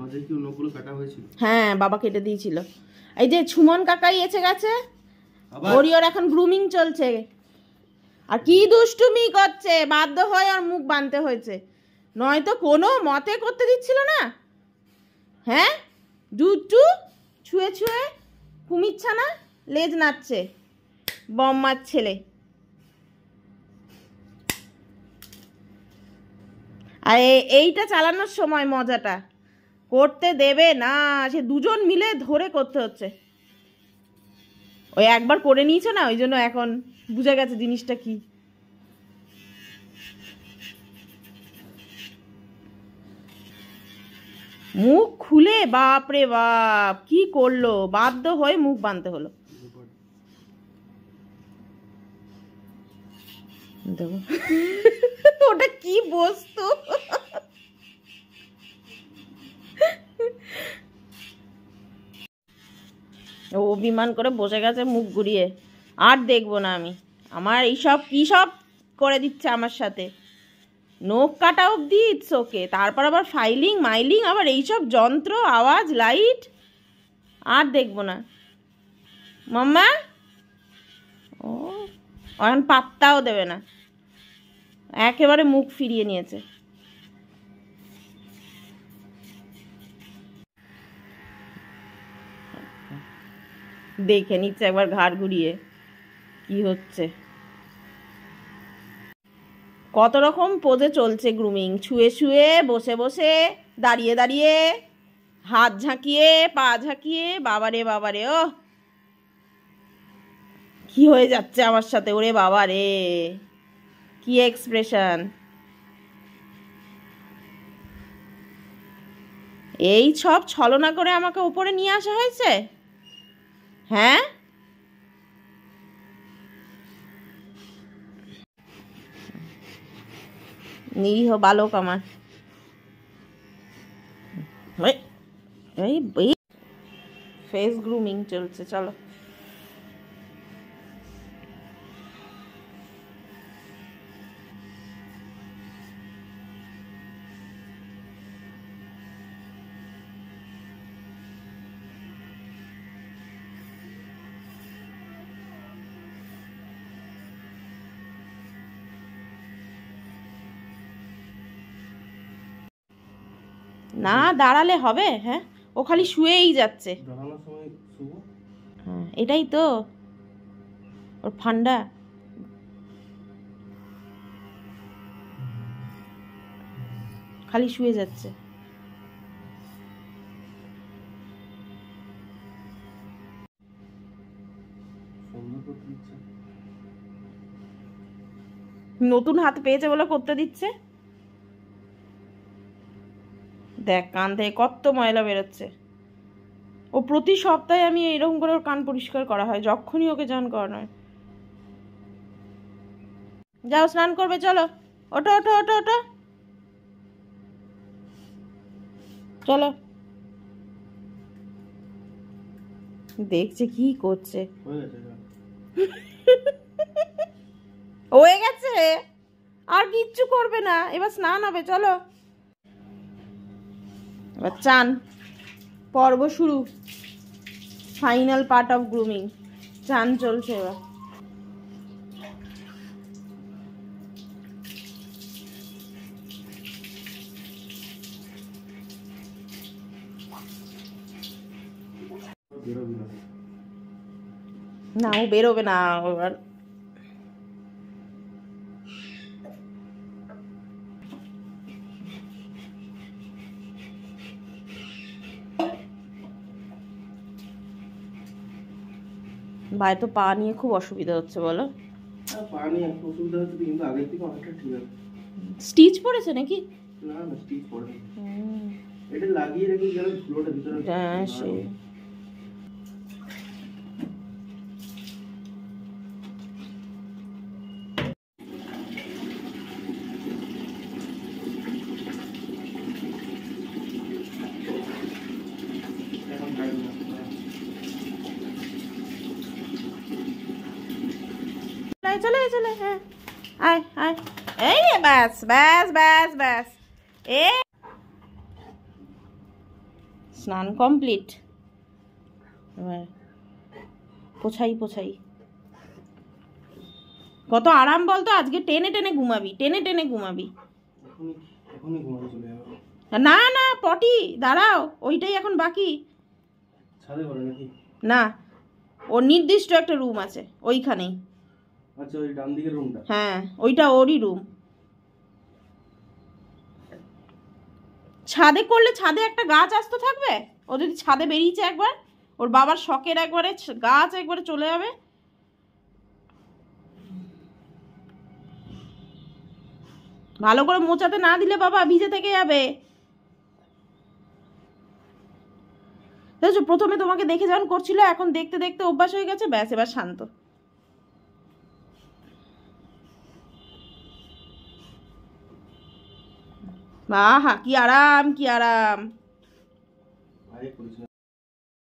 মাঝে কি নখগুলো কাটা হয়েছিল? হ্যাঁ বাবা কেটে দিয়েছিল। এই যে সুমন কাকাই এসে গেছে ওরিওর এখন গ্রুমিং চলছে। আর কি দুষ্টুমি করছে বাধ্য হয়ে আর মুখ বানতে হয়েছে। নয়তো কোনো মতে করতে দিচ্ছিল না। হ্যাঁ? দুটু ছুঁয়ে ছুঁয়ে কুমিচ্ছা না লেজ নাচছে বম্মার ছেলে। আর এইটা চালানোর সময় মজাটা। করতে দেবে? না সে দুজন মিলে ধরে করতে হচ্ছে। ওই একবার করে নিয়েছে না? ওই জন্য এখন বুঝে গেছে জিনিসটা কি। মুখ খুলে বাপ রে বাপ কি করল? বাধ্য হয়ে মুখ বাঁধতে হলো। দেখো ওটা কি বস্তু? অভিমান করে বসে গেছে মুখ ঘুরিয়ে। আর দেখব না আমি। আমার এইসব কী সব করে দিচ্ছে আমার সাথে? নখ কাটা অবধি ইটস ওকে তারপর আবার ফাইলিং মাইলিং আবার এইসব যন্ত্র, আওয়াজ লাইট আর দেখব না। মাম্মা? ও, এখন পাত্তাও দেবে না। একেবারে মুখ ফিরিয়ে নিয়েছে। দেখে নিচ্ছে একবার ঘাড় ঘুরিয়ে। কি হচ্ছে? কত রকম পোজে চলছে গ্রুমিং ছুঁয়ে ছুঁয়ে, বসে বসে, দাঁড়িয়ে দাঁড়িয়ে, হাত ঝাঁকিয়ে, পা ঝাঁকিয়ে, বাবারে বাবারে ও কি হয়ে যাচ্ছে আমার সাথে? ওরে বাবা রে কি এক্সপ্রেশন এই সব ছলনা করে আমাকে উপরে নিয়ে আসা হয়েছে? হ্যাঁ নিরীহ বালক আমার এই- এই ফেস গ্রুমিং চলছে না দাঁড়ালে হবে হ্যাঁ? ও খালি শুয়েই যাচ্ছে। হ্যাঁ এটাই তো। ওর ফান্ডা। খালি শুয়ে যাচ্ছে। নতুন হাত পেয়েছে বলে করতে দিচ্ছে? দেখ কান থেকে কত ময়লা বেরোচ্ছে। ও প্রতি সপ্তাহে আমি এইরকম করে ওর কান পরিষ্কার করা হয় যখনই ওকে চান করানো হয়। যাও স্নান করবে চলো। ওটো ওটো ওটো ওটো চলো। দেখছে কি করছে। হয়ে গেছে। হয়ে আর কিচ্ছু করবে না। এবার স্নান হবে চলো। এবার চান। পর্ব শুরু। Final part of grooming. চান চলছে এবার। না, ও বেরোবে না এবার ভাই তো পা নিয়ে খুব অসুবিধা হচ্ছে বলো। পা নিয়ে অসুবিধা হচ্ছে কিন্তু আগের থেকে অনেকটা ঠিক আছে। স্টিচ পড়েছে নাকি? না না স্টিচ পড়েনি। এটা লাগিয়ে রেখে গেলে ধুলোটা ভিতরে হ্যাঁ সে চলে চলে চলে হ্যাঁ। আয় আয়। এই রে ব্যাস ব্যাস ব্যাস ব্যাস এ। স্নান কমপ্লিট। এবার পোছাই পোছাই। কত আরাম বলতো আজকে টেনে টেনে ঘুমাবি টেনে টেনে ঘুমাবি। না না পটি দাঁড়াও ওইটাই এখন বাকি। না ওর নির্দিষ্ট একটা রুম আছে ওইখানেই। আচ্ছা ওই ডান দিকের রুমটা হ্যাঁ ওইটা ওরই রুম ছাদে করলে ছাদে একটা গাছ আসতে থাকবে? ও যদি ছাদে বেরিয়েছে একবার, ওর বাবার শখের একবারে গাছ একবারে চলে যাবে? ভালো করে মোচাতে না দিলে বাবা ভিজে থেকে যাবে। প্রথমে তোমাকে দেখে যখন করছিল, এখন দেখতে দেখতে অভ্যাস হয়ে গেছে, ব্যাস, এবার শান্ত। আহা কি আরাম কি আরাম।